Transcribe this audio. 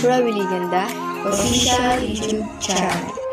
Surabiliganda official YouTube channel.